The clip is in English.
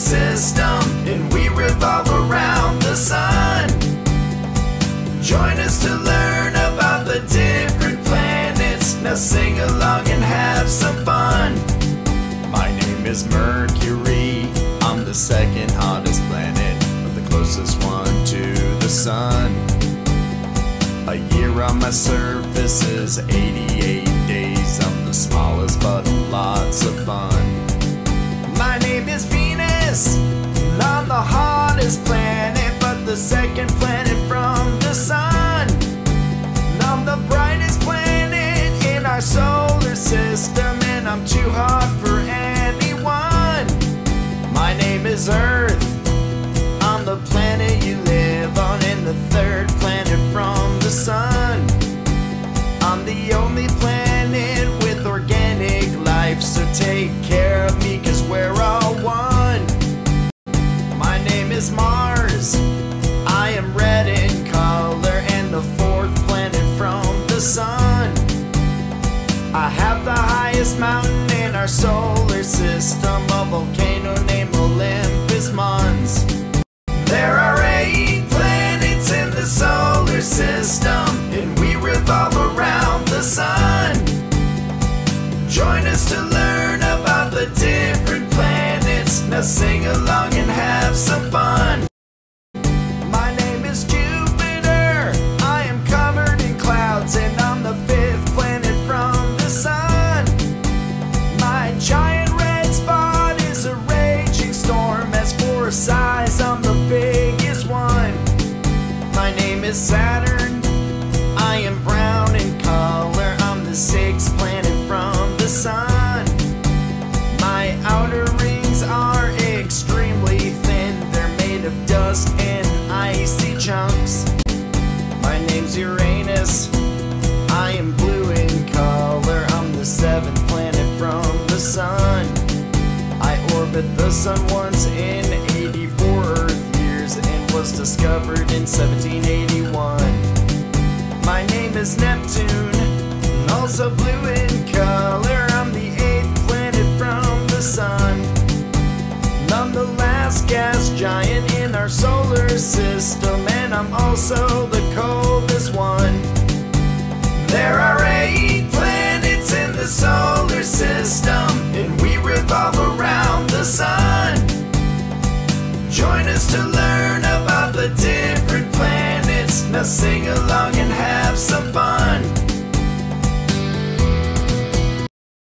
system, and we revolve around the sun. Join us to learn about the different planets. Now sing along and have some fun. My name is Mercury. I'm the second hottest planet, but the closest one to the sun. A year on my surface is 88 days. I'm the smallest, but lots of fun. Second Have the highest mountain in our solar system, a volcano named Olympus Mons. Sun. I orbit the sun once in 84 Earth years and was discovered in 1781. My name is Neptune, and also blue in color. I'm the eighth planet from the sun. I'm the last gas giant in our solar system, and I'm also the coldest chance to learn about the different planets. Now sing along and have some fun.